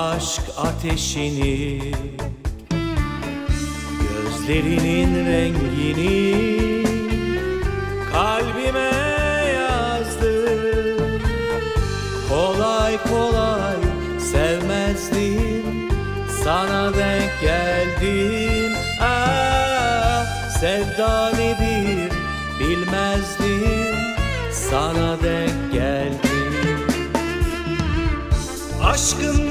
aşk ateşini Gözlerinin rengini kalbime yazdım Kolay kolay sevmezdim Sana denk geldim. Ah, Sevda nedir bilmezdim Sana denk geldim. Aşkın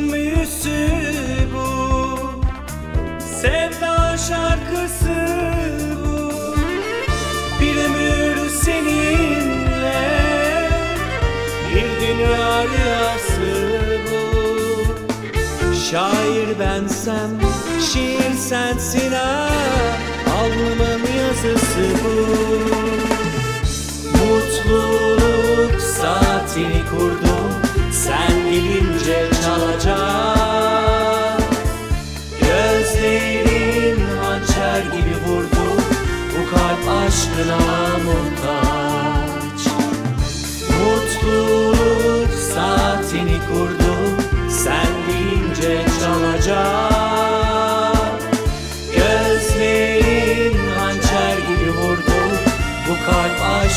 Şair bensem şiir sensin ha Alnımın yazısı bu. Mutluluk saatini kurdum Sen gelince çalacak Gözlerin hançer gibi vurdu Bu kalp aşkına muhtaç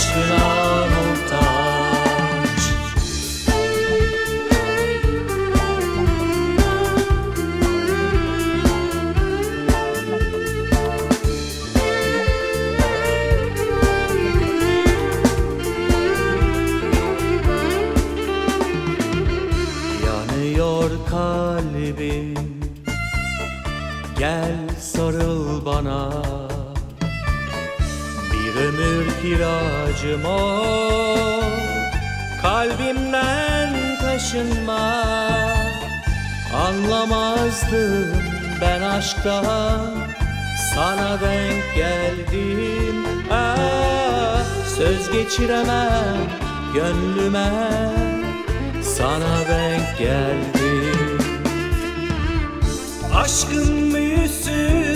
aşkına muhtaç. Yanıyor kalbim. Gel sarıl bana Bir ömür kiracım ol Kalbimden taşınma. Anlamazdım ben aşktan Sana denk geldim. Ah, Söz geçiremem gönlüme sana denk geldim. Aşkın büyüsü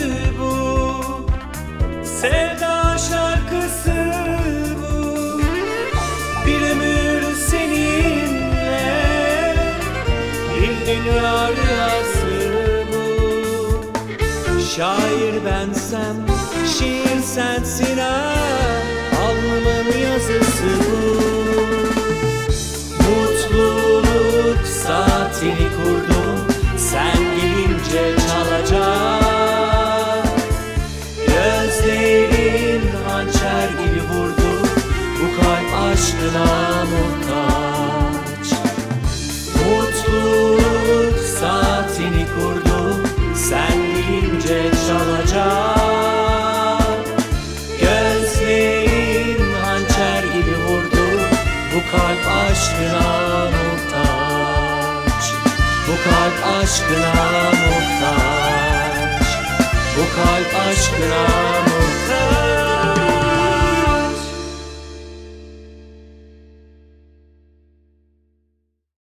Şair bensem şiir sensin ha. Alnımın yazısı aşkına muhtaç. Bu kalp aşkına muhtaç. Bu kalp aşkına muhtaç